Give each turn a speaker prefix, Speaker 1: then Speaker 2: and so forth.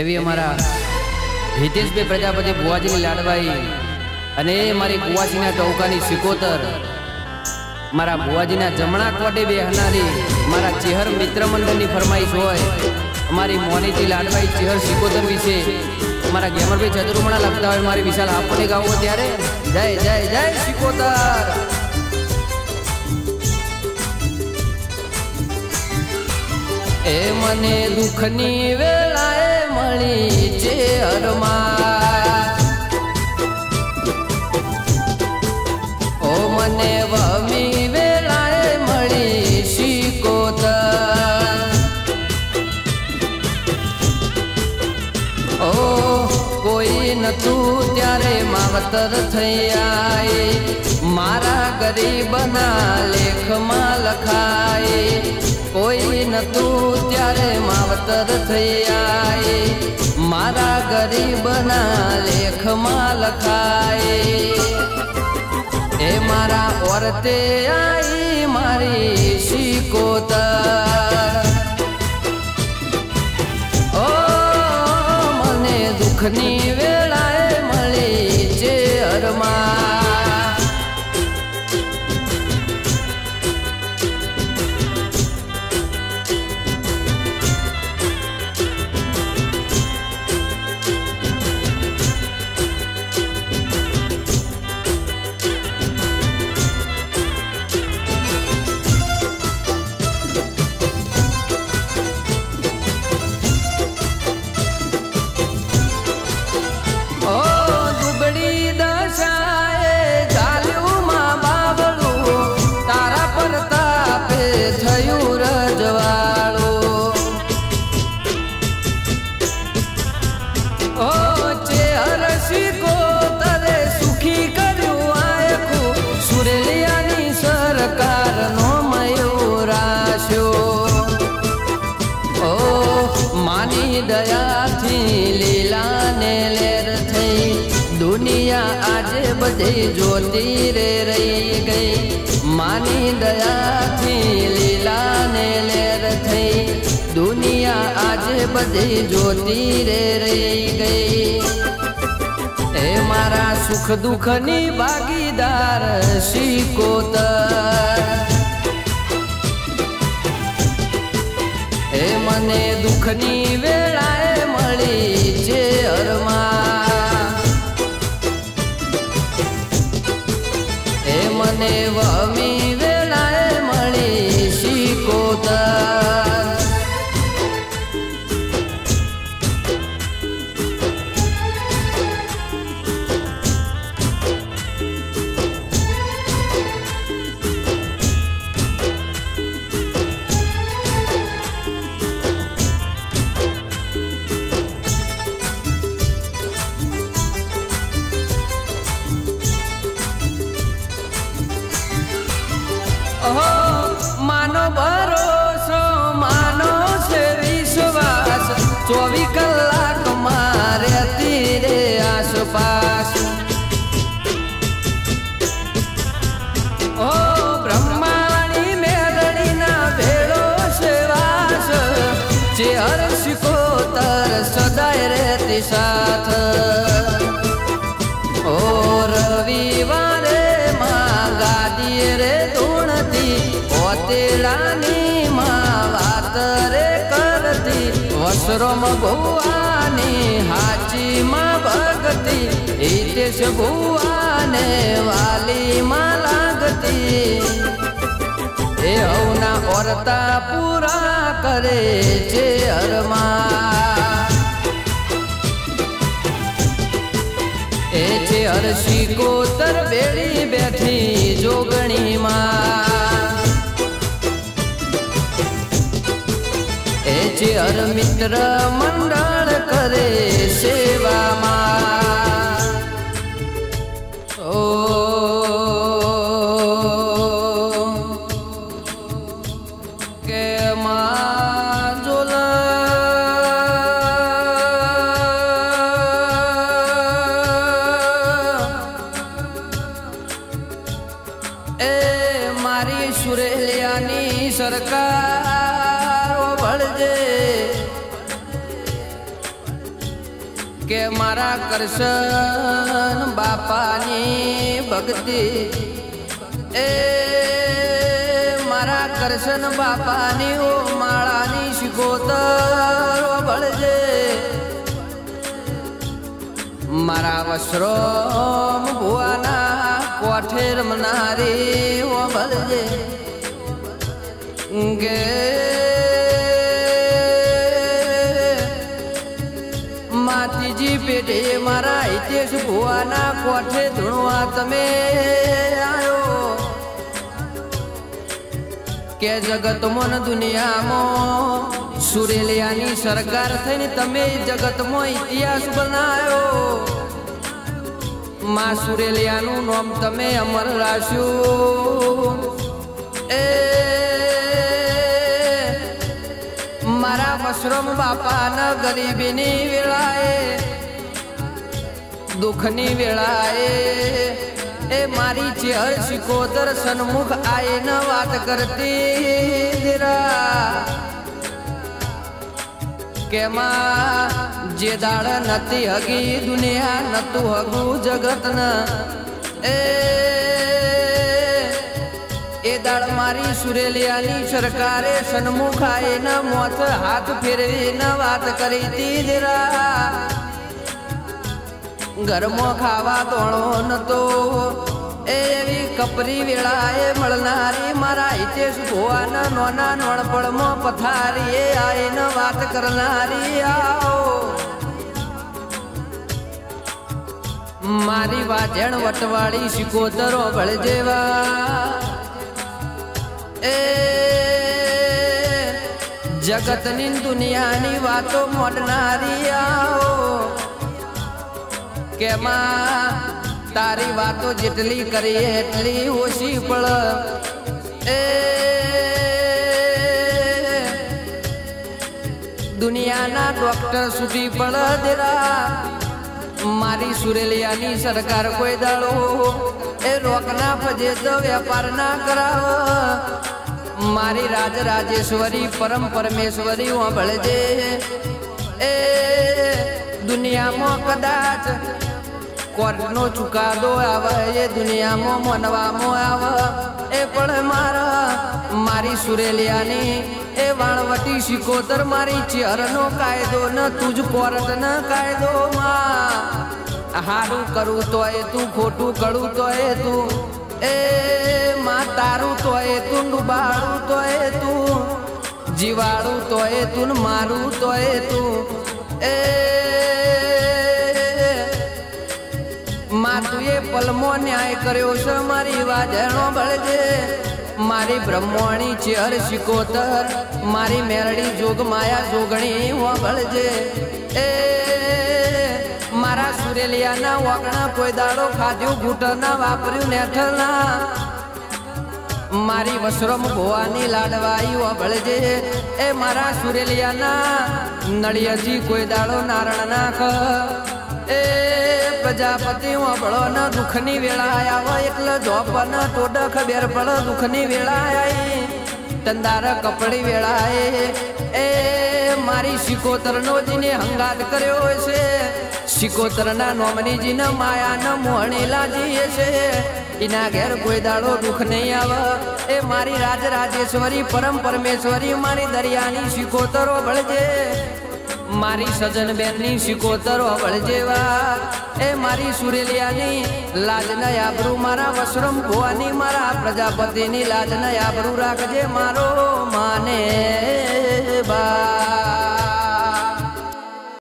Speaker 1: એવી અમારા હિતેશભાઈ પ્રજાપતિ બુવાજીની લાડવાઈ અને મારી બુવાજીના ટોકાની સિકોતર. મારા બુવાજીના જમણા કોટે બેહનારી મારા ચેહર મિત્ર મંડળની ફરમાઈશ હોય. અમારી મોનીજી લાડવાઈ ચેહર સિકોતર વિશે. મારા ગેમરભાઈ ચતુર્મણા લખતા હોય મારી વિશાલ આપણે ગાવો ત્યારે. જય જય જય સિકોતર. એ મને દુઃખની વેળાએ છે હરમા ઓ મને વેળાએ મળી શીકોતર ઓ કોઈ નતું ત્યારે માવતર આઈ મારા ગરીબના લેખમાં લખાય કોઈ નતું ત્યારે માવતર થઈ આઈ મારા ગરીબના લેખમાં લખાય. એ મારા ઓરતે આઈ મારી શીકોતર ઓ, મને દુઃખની ને લેર થઈ. દુનિયા આજે બધી જોતી રે રહી ગઈ. માની દયાથી લીલા ને લેર થઈ. દુનિયા આજે બધી જોતી રે રહી ગઈ. એ મારા સુખ દુઃખની ભાગીદાર શીકોતર એ મને દુઃખની ની એ મને હર શિકોતર સદાય રહેતી સાથ. ઓ રવિવારે માં ગાદી રે ધૂણતી ઓતેડાની માં વાત રે કરતી, વસરોમ ભુવાની હાચી માં ભગતી, હિતેશ ભુવાને ઓરતા પૂરા કરે છે હરમા એ છે હરશી કોતર બેડી બેઠી જોગણીમાં. એ છે હર મિત્ર મંડળ કરે સેવામાં સુરેલિયાની સરકાર ભળજે મારા કરશન બાપાની ભક્તિ. એ મારા કરશન બાપાની ઓ માળાની શિકોતર ભળજે મારા વસ્ત્રો ભુવાના કોઠે રમનારી ઓ ભળજે ગે માતીજી પેટે મારા હિતેશ ભુવાના કોઠે ધૂણવા તમે આવ્યો કે જગતમાં મન દુનિયામાં સુરેલિયાની સરકાર થઈને તમે જગતમાં ઇતિહાસ બનાવ્યો માં સુરેલિયાનું નામ તમે અમર રાશો એ મારા મશરૂમ બાપાના ગરીબીની વેળાએ, દુઃખની વેળાએ, એ મારી ચેહર શિકોતર સન્મુખ ન વાત કરતી દીરા કે માં જે દાળ નથી હગી, દુનિયા નતું હગું જગત ન એ એ દાળ મારી સુરેલિયાની સરકારે સન્મુખાએ ન મોત હાથ ફેરવી ન વાત કરી તી દીરા ઘરમાં ખાવા દોણો નતો એવી કપરી વેળાએ મળનારી હિતેશ ભોવાના નોના નોણપણમાં પથારી એ આઈને વાત કરનારી આવો. મારી વાજણ વટવાળી શિકોતરો ભળ જેવા. એ જગતની દુનિયાની વાતો મોડનારી આવો. કેમાં તારી વાતો જેટલી કરી એટલી ઓછી પડ દુનિયાના ડોક્ટર સુધી પણ દેરા. મારી સુરેલિયાની સરકાર કોઈ દાડો એ રોકના પજે તો વેપાર ના કરાવ. મારી રાજ રાજેશ્વરી પરમ પરમેશ્વરી ભળજે એ દુનિયામાં કદાચ કોર્ટનો ચુકાદો આવે, એ દુનિયામાં મનવામાં આવે. એ પણ મારા, મારી સુરેલિયાની. એ વાણવટી શિકોતર મારી ચેરનો કાયદો, ન તુજ કોર્ટ ન કાયદો માં. હારું કરું તો એ તું, ખોટું કરું તો એ તું. એ માં તારું તો એ તું, ડુબાડું તો એ તું. જીવાડું તો એ તું મારું તો એ તું. એ પલમો ન્યાય કર્યો છે મારી વાજણો બળજે. મારી બ્રહ્મણી ચેર શિકોતર, મારી મેરડી જોગ માયા જોગણી વળજે એ, મારા સુરેલિયાના વાગણા કોઈ દાડો ખાધ્યું, ઘૂંટરના વાપર્યું નેઠના મારી વસરમ ભોવાની લાડવાઈ વળજે એ મારા સુરેલિયાના નળિયાજી કોઈ દાડો નારણ નાખ. એ પ્રજાપતિ વળો ન દુઃખની વેળા આવ એટલે જોપ ન બેર ખબર પડ દુઃખની વેળા આવી તંદાર કપડી વેળાએ એ. મારી શિકોતરનો જીને હંગાત કર્યો છે. શિકોતરના નોમનીજીને માયાના મોહણી લાજી છે. એના ઘેર કોઈ દાડો દુઃખ નહીં આવે. એ મારી રાજ રાજેશ્વરી પરમ પરમેશ્વરી મારી દરિયાની શિકોતરો ભળજે મારી સજન બેનની અવળ જેવા. એ મારી સુરેલિયાની લાજના આબરૂ મારા વસરમ ભોવાની, મારા પ્રજાપતિની લાજના આબરૂ રાખજે મારો માને બા.